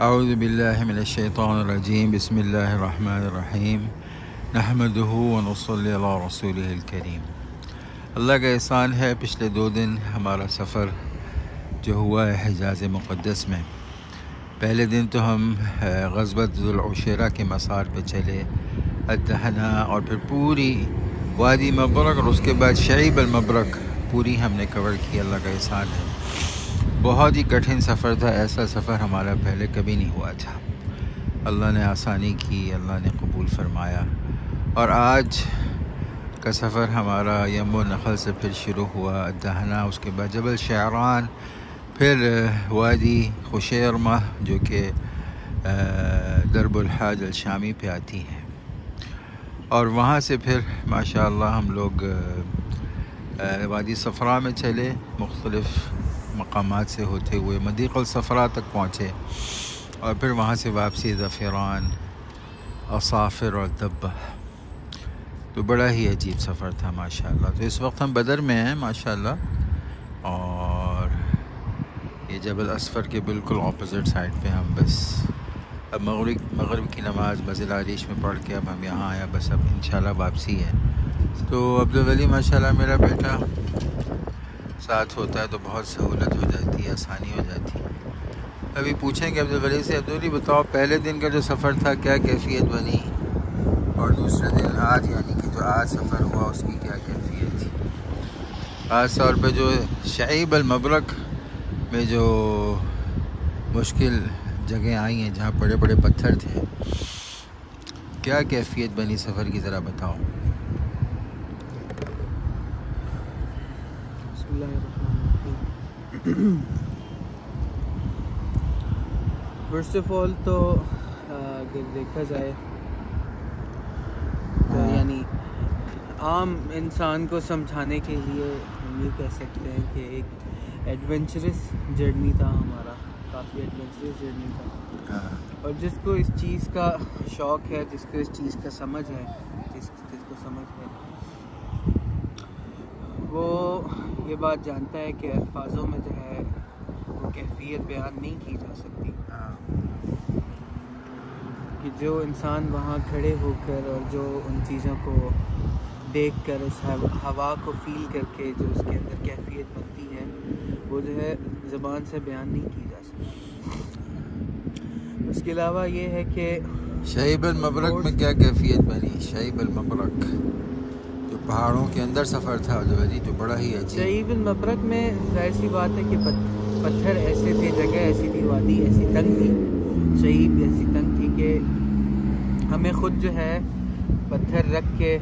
अउज़बिल्लिमिनशैतानरजीम बसमीम नहमदहू वनसल रसूल करीम अल्लाह का एहसान है पिछले दो दिन हमारा सफ़र जो हुआ है हिजाज मुक़दस में पहले दिन तो हम गज़बतुलशरा के मसार पे चले अदहना और फिर पूरी वादी मबरक और उसके बाद शईब अलमबरक पूरी हमने कवर की अल्लाह का एहसान है बहुत ही कठिन सफ़र था। ऐसा सफ़र हमारा पहले कभी नहीं हुआ था। अल्लाह ने आसानी की, अल्लाह ने कबूल फरमाया। और आज का सफ़र हमारा यम नखल से फिर शुरू हुआ। दहना, उसके बाद जबल शारान, फिर वादी खुशरमा, जो कि दरबुलहाज शामी पे आती हैं। और वहाँ से फिर, माशाल्लाह, हम लोग वादी सफ़रा में चले। मुख्तलफ़ मकाम से होते हुए मदीक़ल सफ़रा तक पहुँचे और फिर वहाँ से वापसी ज़फ़रान असाफ़िर और दब्बा। तो बड़ा ही अजीब सफ़र था, माशाल्लाह। तो इस वक्त हम बदर में हैं, माशाल्लाह। और ये जबल असफ़र के बिल्कुल अपोज़िट साइड पे हम बस अब मगरब मगरब की नमाज़ मज़िल आरिश में पढ़ के अब हम यहाँ आया बस अब इंशाल्लाह वापसी है। तो अब्दुल वली, माशाल्लाह, मेरा बेटा साथ होता है तो बहुत सहूलत हो जाती है, आसानी हो जाती है। अभी पूछेंगे अब्दुल वली से, अब्दुल बताओ, पहले दिन का जो सफ़र था, क्या कैफियत बनी? और दूसरे दिन आज, यानी कि जो आज सफ़र हुआ, उसकी क्या कैफियत थी? ख़ास तौर पर जो शईब अलमबरक में जो मुश्किल जगह आई हैं, जहाँ बड़े बड़े पत्थर थे, क्या कैफियत बनी सफ़र की, ज़रा बताओ? फ़र्स्ट ऑफ़ ऑल तो अगर देखा जाए तो हाँ। यानी आम इंसान को समझाने के लिए हम ये कह सकते हैं कि एक एडवेंचरस जर्नी था हमारा काफ़ी एडवेंचरस जर्नी था। हाँ, और जिसको इस चीज़ का शौक़ है जिसको इस चीज़ का समझ है जिस जिसको समझ है वो ये बात जानता है कि अल्फाजों में जो है वो कैफियत बयान नहीं की जा सकती। कि जो इंसान वहाँ खड़े होकर और जो उन चीज़ों को देख कर उस हवा को फील करके जो उसके अंदर कैफियत बनती है वो जो है ज़बान से बयान नहीं की जा सकती। उसके अलावा ये है कि शईब अलमबरक में क्या कैफियत बनी? शईब अलमबरक। जो पहाड़ों के अंदर सफ़र था अब्दुल वली जो बड़ा ही अजीब शहीब मबरक में ज़ाहिर सी बात है कि पत्थर ऐसे थे, जगह ऐसी थी, वादी ऐसी तंग थी, शहीद ऐसी तंग थी कि हमें खुद जो है पत्थर रख के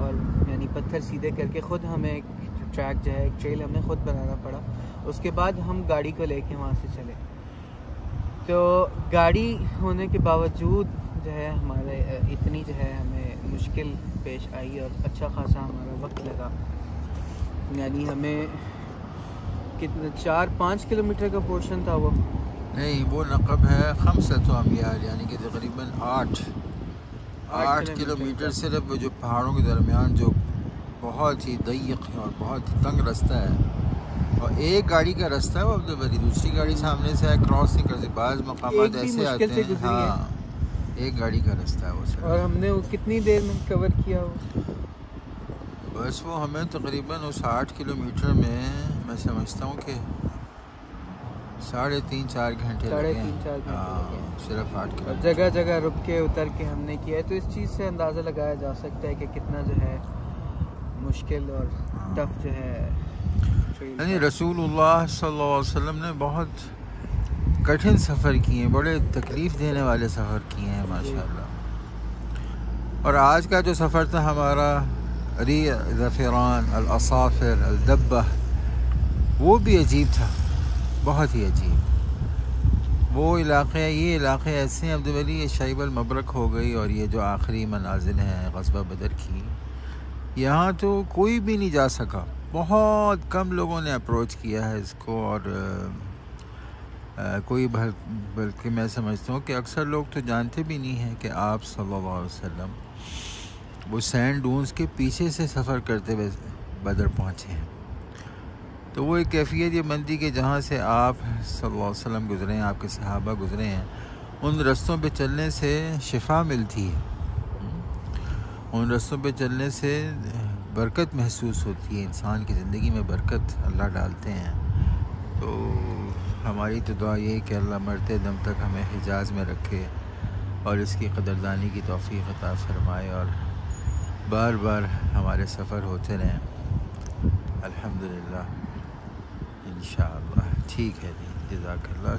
और यानी पत्थर सीधे करके खुद हमें एक ट्रैक जो है, एक ट्रेल हमें खुद बनाना पड़ा। उसके बाद हम गाड़ी को लेके वहाँ से चले। तो गाड़ी होने के बावजूद जो है हमारे इतनी जो है हमें मुश्किल पेश आई और अच्छा खासा हमारा वक्त लगा। यानी हमें कितना चार पाँच किलोमीटर का पोर्शन था वो। नहीं वो नकब है खमसत अमियार यानी कि तकरीबन आठ आठ किलोमीटर सिर्फ़ वो जो पहाड़ों के दरमियान जो बहुत ही दयक है और बहुत ही तंग रास्ता है। और एक गाड़ी का रास्ता है वो अब दूसरी गाड़ी सामने से है क्रॉस नहीं कर सकती बाज़ मकाम ऐसे आते हैं। हाँ। है। हाँ एक गाड़ी का रास्ता है वो सर और हमने वो कितनी देर में कवर किया वो बस वो हमें तकरीबन उस आठ किलोमीटर में मैं समझता हूँ कि साढ़े तीन चार घंटे साढ़े तीन, चार घंटे हाँ, हैं। सिर्फ़ आठ किलोमीटर जगह जगह रुक के उतर के हमने किया है तो इस चीज़ से अंदाज़ा लगाया जा सकता है कि कितना जो है मुश्किल और हाँ। टफ जो है यानी। रसूलुल्लाह सल्लल्लाहु अलैहि वसल्लम ने बहुत कठिन सफ़र किए बड़े तकलीफ़ देने वाले सफ़र किए हैं, माशाल्लाह। और आज का जो सफ़र था हमारा री ज़फ़रान असाफ़िर अलदब्बा वो भी अजीब था, बहुत ही अजीब। वो इलाक़े, ये इलाक़े ऐसे हैं, अब्दुल वली, ये मबरक हो गई और ये जो आखिरी मनाजिल हैं गस्बा बदर की, यहाँ तो कोई भी नहीं जा सका। बहुत कम लोगों ने अप्रोच किया है इसको और कोई भल, बल्कि मैं समझता हूँ कि अक्सर लोग तो जानते भी नहीं हैं कि आप सल्लल्लाहु अलैहि वसल्लम वो सैंड डून्स के पीछे से सफ़र करते हुए बदर पहुँचे हैं। तो वो एक कैफियत ये बनती कि जहाँ से आप सल्लल्लाहु अलैहि वसल्लम गुज़रे हैं आपके सहाबा गुज़रे हैं उन रस्तों पे चलने से शिफा मिलती है। उन रस्तों पे चलने से बरकत महसूस होती है इंसान की ज़िंदगी में बरकत अल्लाह डालते हैं। तो हमारी तो दुआ यही कि अल्लाह मरते दम तक हमें हिजाज़ में रखे और इसकी कदरदानी की तोफ़ी अता फ़रमाए और बार बार हमारे सफ़र होते रहें। अल्हम्दुलिल्लाह। इन ठीक है जी। जजाकल्ला